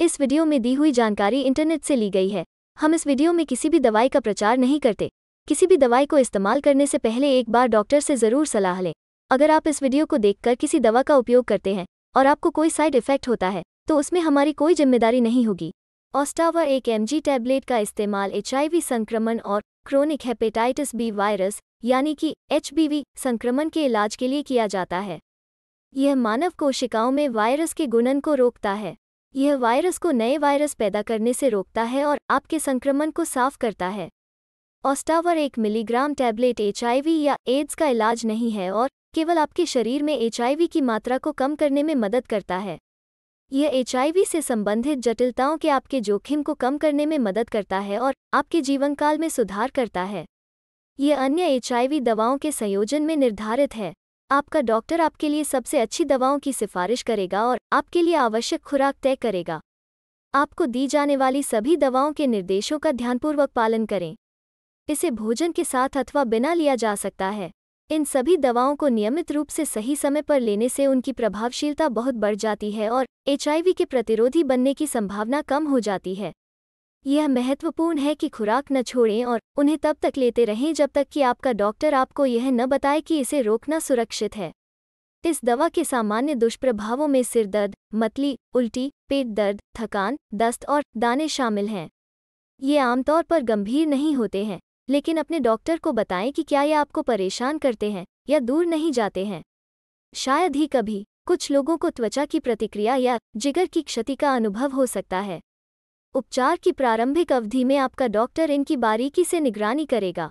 इस वीडियो में दी हुई जानकारी इंटरनेट से ली गई है। हम इस वीडियो में किसी भी दवाई का प्रचार नहीं करते। किसी भी दवाई को इस्तेमाल करने से पहले एक बार डॉक्टर से ज़रूर सलाह लें। अगर आप इस वीडियो को देखकर किसी दवा का उपयोग करते हैं और आपको कोई साइड इफ़ेक्ट होता है तो उसमें हमारी कोई ज़िम्मेदारी नहीं होगी। ऑस्टावा एक एम टैबलेट का इस्तेमाल एचआईवी संक्रमण और क्रोनिक हेपेटाइटिस बी वायरस यानी कि एचबीवी संक्रमण के इलाज के लिए किया जाता है। यह मानव कोशिकाओं में वायरस के गुणन को रोकता है। यह वायरस को नए वायरस पैदा करने से रोकता है और आपके संक्रमण को साफ़ करता है। ऑस्टावर एक मिलीग्राम टैबलेट एचआईवी या एड्स का इलाज नहीं है और केवल आपके शरीर में एचआईवी की मात्रा को कम करने में मदद करता है। यह एचआईवी से संबंधित जटिलताओं के आपके जोखिम को कम करने में मदद करता है और आपके जीवनकाल में सुधार करता है। यह अन्य एचआईवी दवाओं के संयोजन में निर्धारित है। आपका डॉक्टर आपके लिए सबसे अच्छी दवाओं की सिफारिश करेगा और आपके लिए आवश्यक खुराक तय करेगा। आपको दी जाने वाली सभी दवाओं के निर्देशों का ध्यानपूर्वक पालन करें। इसे भोजन के साथ अथवा बिना लिया जा सकता है। इन सभी दवाओं को नियमित रूप से सही समय पर लेने से उनकी प्रभावशीलता बहुत बढ़ जाती है और एचआईवी के प्रतिरोधी बनने की संभावना कम हो जाती है। यह महत्वपूर्ण है कि खुराक न छोड़ें और उन्हें तब तक लेते रहें जब तक कि आपका डॉक्टर आपको यह न बताए कि इसे रोकना सुरक्षित है। इस दवा के सामान्य दुष्प्रभावों में सिर दर्द, मतली, उल्टी, पेट दर्द, थकान, दस्त और दाने शामिल हैं। ये आमतौर पर गंभीर नहीं होते हैं, लेकिन अपने डॉक्टर को बताएँ कि क्या ये आपको परेशान करते हैं या दूर नहीं जाते हैं। शायद ही कभी कुछ लोगों को त्वचा की प्रतिक्रिया या जिगर की क्षति का अनुभव हो सकता है। उपचार की प्रारंभिक अवधि में आपका डॉक्टर इनकी बारीकी से निगरानी करेगा।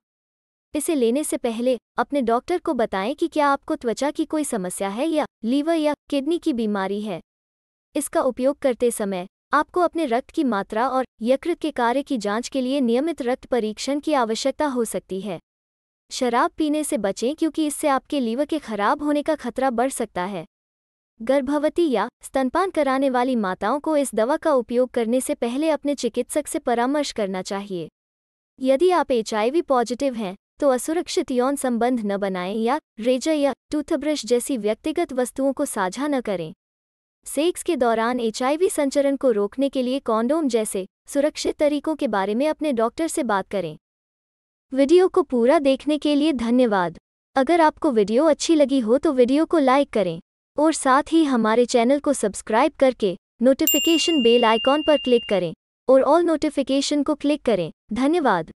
इसे लेने से पहले अपने डॉक्टर को बताएँ कि क्या आपको त्वचा की कोई समस्या है या लीवर या किडनी की बीमारी है। इसका उपयोग करते समय आपको अपने रक्त की मात्रा और यकृत के कार्य की जाँच के लिए नियमित रक्त परीक्षण की आवश्यकता हो सकती है। शराब पीने से बचें क्योंकि इससे आपके लीवर के खराब होने का खतरा बढ़ सकता है। गर्भवती या स्तनपान कराने वाली माताओं को इस दवा का उपयोग करने से पहले अपने चिकित्सक से परामर्श करना चाहिए। यदि आप एचआईवी पॉजिटिव हैं तो असुरक्षित यौन संबंध न बनाएँ या रेजर या टूथब्रश जैसी व्यक्तिगत वस्तुओं को साझा न करें। सेक्स के दौरान एचआईवी संचरण को रोकने के लिए कॉन्डोम जैसे सुरक्षित तरीकों के बारे में अपने डॉक्टर से बात करें। वीडियो को पूरा देखने के लिए धन्यवाद। अगर आपको वीडियो अच्छी लगी हो तो वीडियो को लाइक करें। और साथ ही हमारे चैनल को सब्सक्राइब करके नोटिफिकेशन बेल आइकॉन पर क्लिक करें और ऑल नोटिफिकेशन को क्लिक करें। धन्यवाद।